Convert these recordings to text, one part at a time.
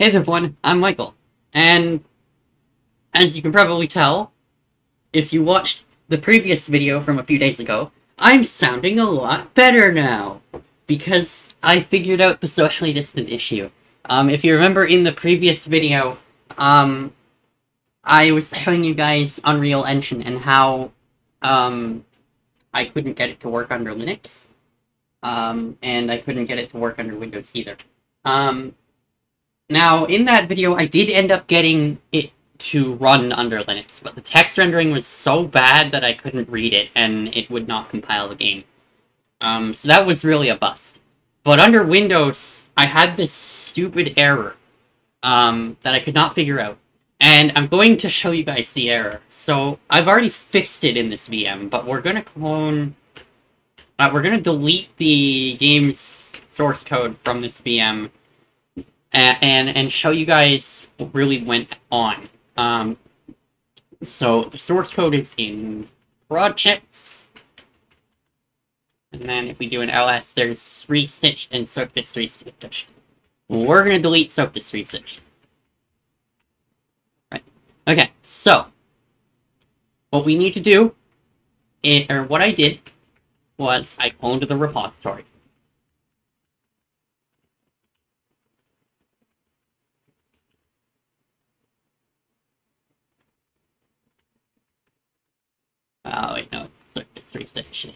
Hey everyone, I'm Michael, and as you can probably tell, if you watched the previous video from a few days ago, I'm sounding a lot better now, because I figured out the socially distant issue. Um, if you remember in the previous video, um, I was showing you guys Unreal Engine and how, um, I couldn't get it to work under Linux, um, and I couldn't get it to work under Windows either. Um, now, in that video, I did end up getting it to run under Linux, but the text rendering was so bad that I couldn't read it, and it would not compile the game. Um, so that was really a bust. But under Windows, I had this stupid error um, that I could not figure out. And I'm going to show you guys the error. So, I've already fixed it in this VM, but we're going to clone... Uh, we're going to delete the game's source code from this VM and, and, and show you guys what really went on. Um, so, the source code is in projects. And then if we do an ls, there's restitch and soak this restitch. We're going to delete soak this restitch. Okay, so what we need to do, it, or what I did, was I cloned the repository. Oh wait, no, it's Circus 3 Station.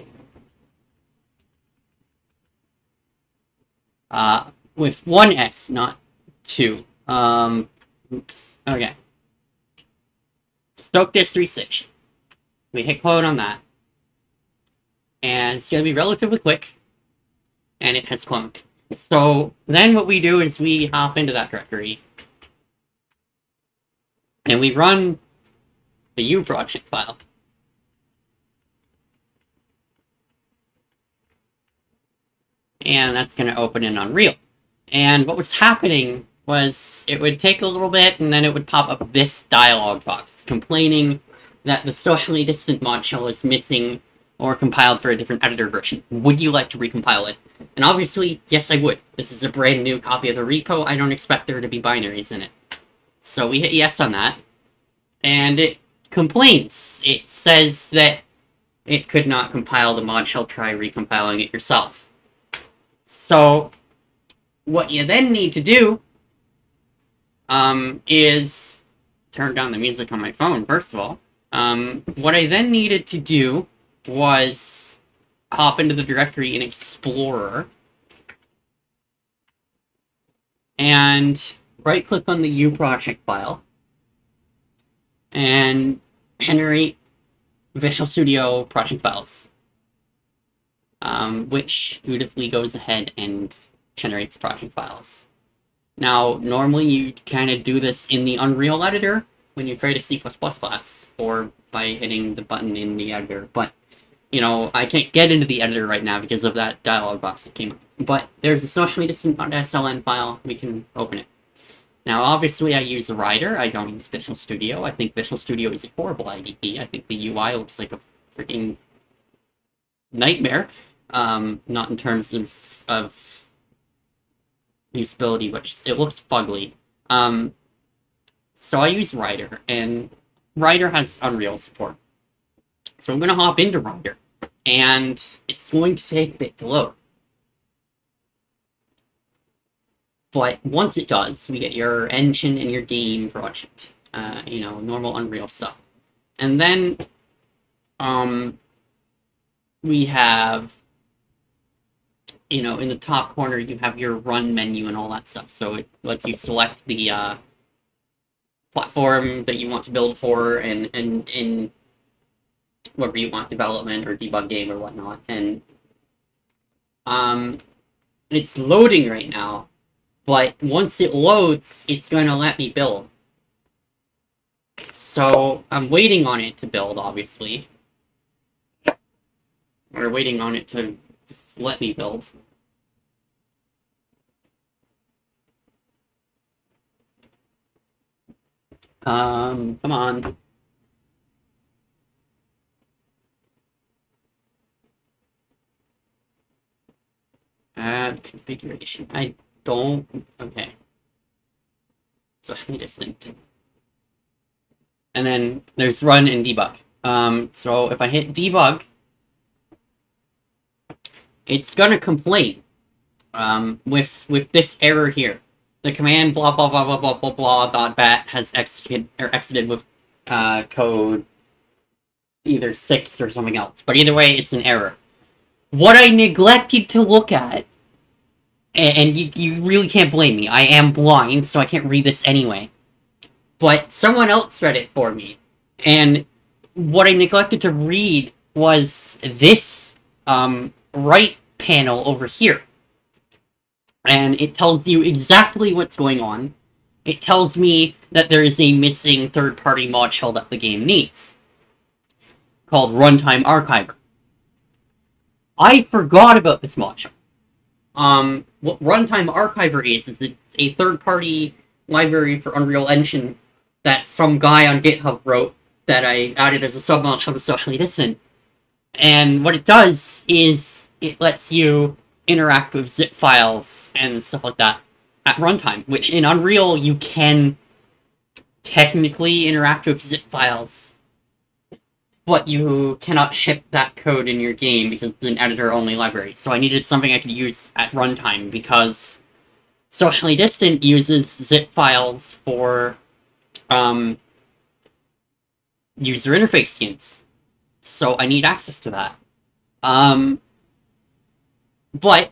Uh, with one S, not two. Um, oops, okay. Stoke this 36. We hit clone on that. And it's going to be relatively quick. And it has cloned. So then what we do is we hop into that directory. And we run the U project file. And that's going to open in Unreal. And what was happening was it would take a little bit and then it would pop up this dialog box complaining that the socially distant module is missing or compiled for a different editor version. Would you like to recompile it? And obviously, yes I would. This is a brand new copy of the repo, I don't expect there to be binaries in it. So we hit yes on that, and it complains. It says that it could not compile the module, try recompiling it yourself. So, what you then need to do um, is turn down the music on my phone, first of all. Um, what I then needed to do was hop into the directory in Explorer and right-click on the U project file and generate Visual Studio project files, um, which dutifully goes ahead and generates project files. Now, normally you kind of do this in the Unreal editor when you create a C++ class, or by hitting the button in the editor, but, you know, I can't get into the editor right now because of that dialog box that came up. But there's a distant.sln file, we can open it. Now, obviously, I use Rider, I don't use Visual Studio. I think Visual Studio is a horrible IDE. I think the UI looks like a freaking nightmare. Um, not in terms of, of usability, but it looks fugly. Um, so I use Rider, and Rider has Unreal support. So I'm going to hop into Rider, and it's going to take a bit to load. But once it does, we get your engine and your game project. Uh, you know, normal Unreal stuff. And then, um, we have you know, in the top corner, you have your run menu and all that stuff. So it lets you select the uh, platform that you want to build for and, and, and whatever you want, development or debug game or whatnot. And um, it's loading right now, but once it loads, it's going to let me build. So I'm waiting on it to build, obviously. We're waiting on it to let me build. Um, come on. Add configuration. I don't... Okay. socially distant. And then there's run and debug. Um, so if I hit debug, it's gonna complain um, with with this error here. The command blah blah blah blah blah blah blah dot bat has exited or exited with uh, code either six or something else. But either way, it's an error. What I neglected to look at, and, and you, you really can't blame me. I am blind, so I can't read this anyway. But someone else read it for me, and what I neglected to read was this um, right panel over here. And it tells you exactly what's going on. It tells me that there is a missing third-party module that the game needs, called Runtime Archiver. I forgot about this module. Um, what Runtime Archiver is, is it's a third-party library for Unreal Engine that some guy on GitHub wrote that I added as a submodule to Socially Distant. And what it does is it lets you interact with zip files and stuff like that at runtime, which in Unreal you can technically interact with zip files, but you cannot ship that code in your game because it's an editor-only library. So I needed something I could use at runtime because Socially Distant uses zip files for um, user interface skins. So I need access to that. Um, but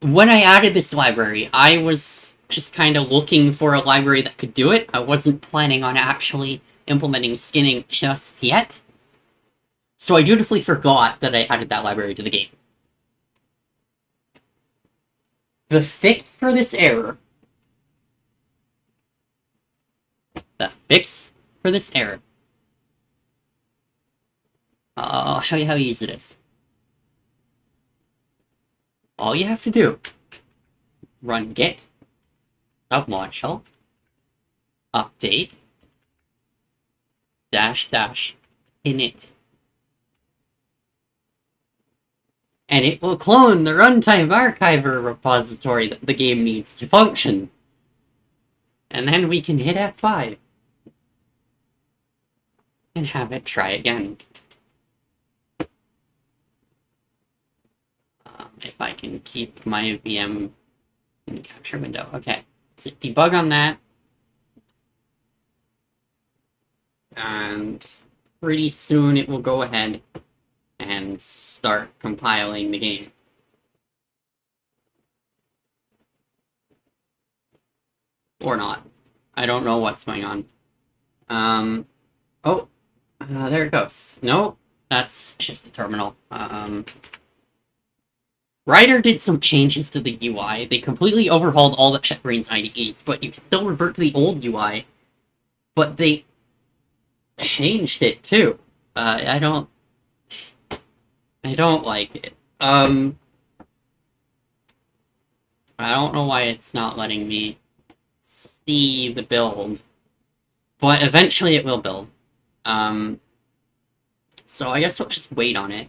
when I added this library, I was just kind of looking for a library that could do it. I wasn't planning on actually implementing skinning just yet. So I dutifully forgot that I added that library to the game. The fix for this error... The fix for this error I'll show you how easy it is. All you have to do is run git submodule update dash dash init and it will clone the runtime archiver repository that the game needs to function. And then we can hit F5 and have it try again. if I can keep my VM in the capture window. Okay, so debug on that. And pretty soon it will go ahead and start compiling the game. Or not. I don't know what's going on. Um, oh, uh, there it goes. No, that's just the terminal. Um, Rider did some changes to the UI. They completely overhauled all the JetBrains IDEs, but you can still revert to the old UI. But they changed it too. Uh, I don't. I don't like it. Um. I don't know why it's not letting me see the build. But eventually it will build. Um. So I guess we'll just wait on it.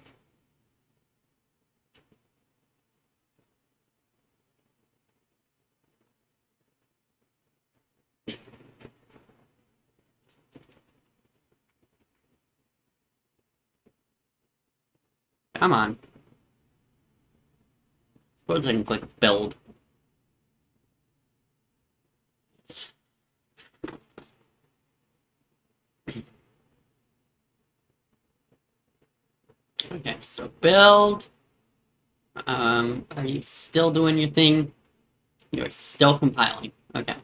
Come on. Suppose I can click build. Okay, so build. Um, are you still doing your thing? You're still compiling. Okay.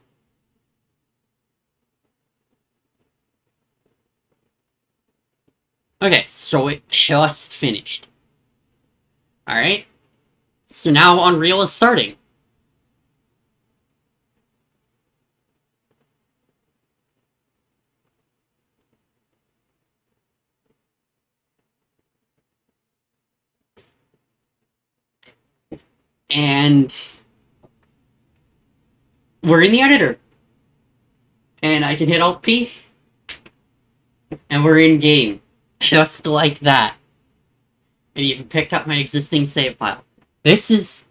Okay, so it just finished. Alright. So now Unreal is starting. And we're in the editor. And I can hit Alt P. And we're in game. Just like that and even picked up my existing save file. This is...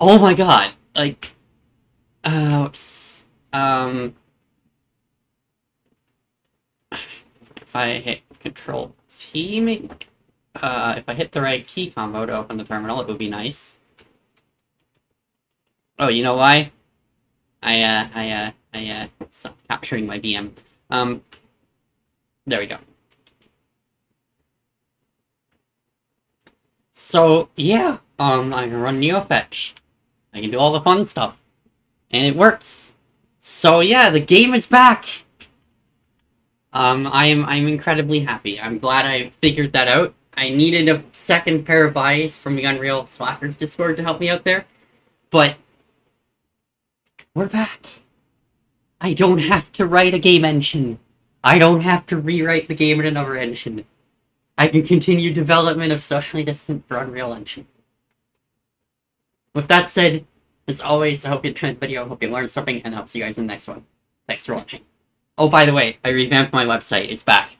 Oh my god. Like... Uh, Um, if I hit Control T, maybe, uh, if I hit the right key combo to open the terminal, it would be nice. Oh, you know why? I, uh, I, uh, I, uh, stopped capturing my VM. Um, there we go. So, yeah, um, I can run NeoFetch. I can do all the fun stuff. And it works. So yeah, the game is back! Um, I'm, I'm incredibly happy. I'm glad I figured that out. I needed a second pair of eyes from the Unreal Slackers Discord to help me out there. But, we're back. I don't have to write a game engine. I don't have to rewrite the game in another engine. I can continue development of Socially Distant for Unreal Engine. With that said, as always, I hope you enjoyed the video, I hope you learned something, and I'll see you guys in the next one. Thanks for watching. Oh, by the way, I revamped my website. It's back.